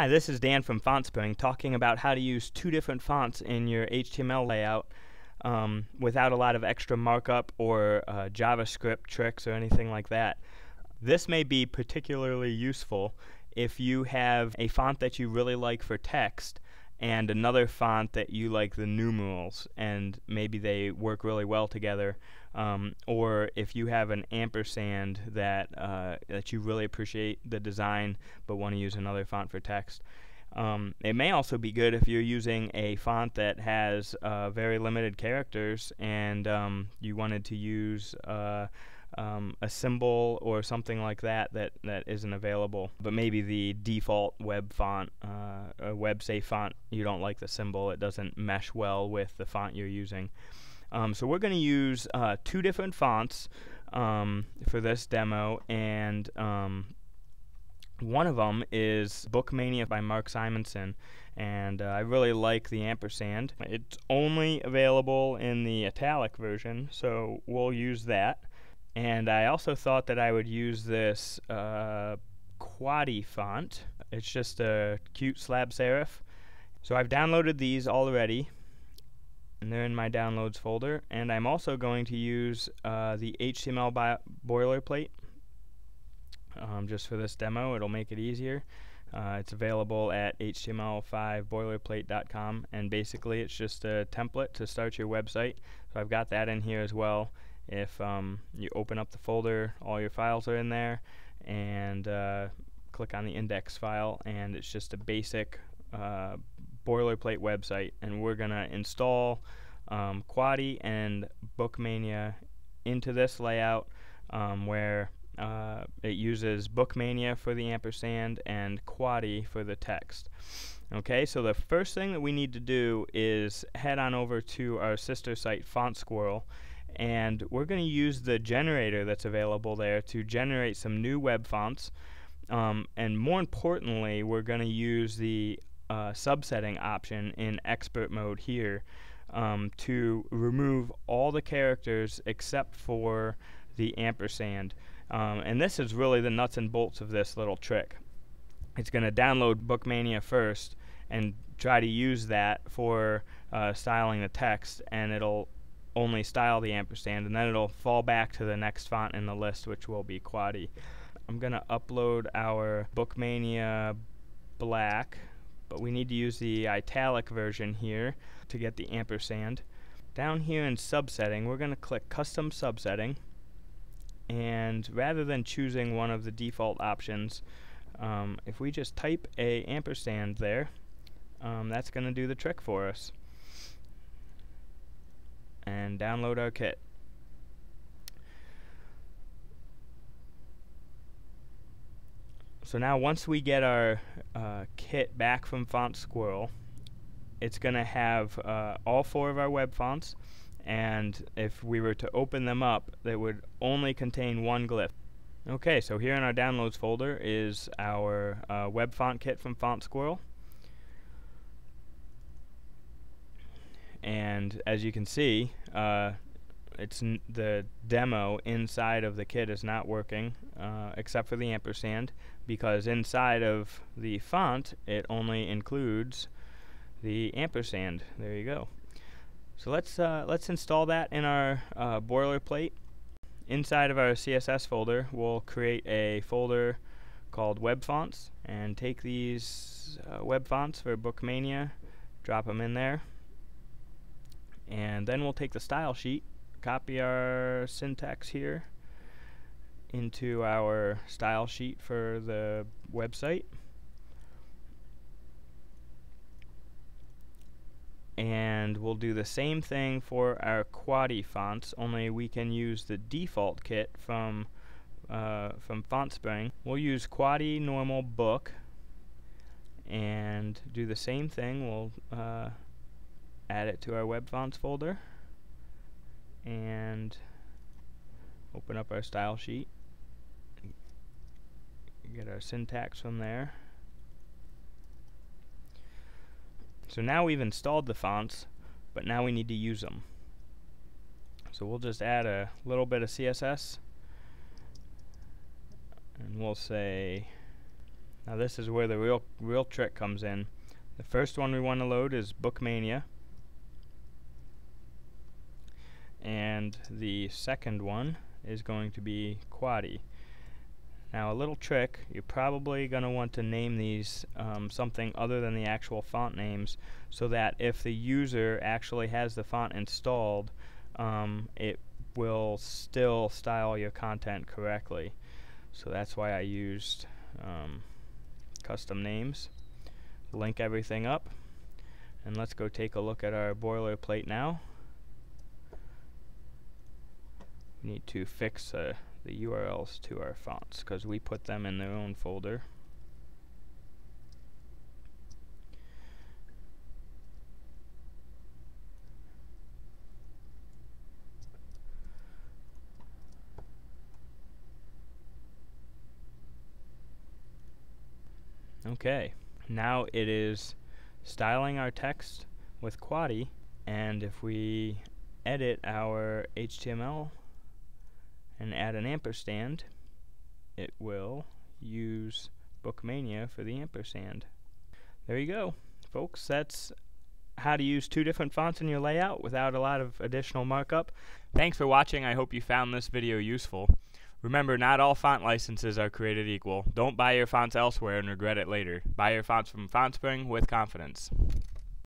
Hi, this is Dan from FontSpring talking about how to use two different fonts in your HTML layout um, without a lot of extra markup or uh, JavaScript tricks or anything like that. This may be particularly useful if you have a font that you really like for text and another font that you like the numerals and maybe they work really well together um, or if you have an ampersand that uh, that you really appreciate the design but want to use another font for text um, it may also be good if you're using a font that has uh, very limited characters and um, you wanted to use uh, um, a symbol or something like that that, that isn't available. But maybe the default web font, uh, web safe font, you don't like the symbol, it doesn't mesh well with the font you're using. Um, so we're going to use uh, two different fonts um, for this demo, and um, one of them is Bookmania by Mark Simonson, and uh, I really like the ampersand. It's only available in the italic version, so we'll use that. And I also thought that I would use this uh, Quaddy font. It's just a cute slab serif. So I've downloaded these already, and they're in my downloads folder. And I'm also going to use uh, the HTML boilerplate um, just for this demo. It'll make it easier. Uh, it's available at html5boilerplate.com, and basically it's just a template to start your website. So I've got that in here as well. If um, you open up the folder, all your files are in there, and uh, click on the index file, and it's just a basic uh, boilerplate website. And we're going to install um, Quaddy and Bookmania into this layout um, where uh, it uses Bookmania for the ampersand and Quaddy for the text. Okay, so the first thing that we need to do is head on over to our sister site, Font Squirrel, and we're going to use the generator that's available there to generate some new web fonts. Um, and more importantly, we're going to use the uh, subsetting option in expert mode here um, to remove all the characters except for the ampersand. Um, and this is really the nuts and bolts of this little trick. It's going to download Bookmania first and try to use that for uh, styling the text, and it'll only style the ampersand, and then it'll fall back to the next font in the list, which will be Quaddy. I'm going to upload our Bookmania black, but we need to use the italic version here to get the ampersand. Down here in subsetting, we're going to click custom subsetting, and rather than choosing one of the default options, um, if we just type a ampersand there, um, that's going to do the trick for us and download our kit. So now once we get our uh, kit back from Font Squirrel, it's going to have uh, all four of our web fonts and if we were to open them up they would only contain one glyph. Okay, so here in our downloads folder is our uh, web font kit from Font Squirrel. and as you can see uh, it's the demo inside of the kit is not working uh, except for the ampersand because inside of the font it only includes the ampersand there you go so let's uh, let's install that in our uh, boilerplate inside of our CSS folder we'll create a folder called web fonts and take these uh, web fonts for Bookmania drop them in there and then we'll take the style sheet, copy our syntax here into our style sheet for the website. And we'll do the same thing for our Quaddy fonts, only we can use the default kit from uh, from FontSpring. We'll use Quaddy normal book and do the same thing. We'll uh, add it to our web fonts folder and open up our style sheet get our syntax from there so now we've installed the fonts but now we need to use them so we'll just add a little bit of CSS and we'll say Now this is where the real real trick comes in. The first one we want to load is Bookmania. And the second one is going to be Quaddy. Now a little trick, you're probably going to want to name these um, something other than the actual font names so that if the user actually has the font installed, um, it will still style your content correctly. So that's why I used um, custom names. Link everything up. And let's go take a look at our boilerplate now. We need to fix uh, the URLs to our fonts because we put them in their own folder. Okay, now it is styling our text with Quaddy and if we edit our HTML and add an ampersand, it will use Bookmania for the ampersand. There you go, folks. That's how to use two different fonts in your layout without a lot of additional markup. Thanks for watching. I hope you found this video useful. Remember, not all font licenses are created equal. Don't buy your fonts elsewhere and regret it later. Buy your fonts from FontSpring with confidence.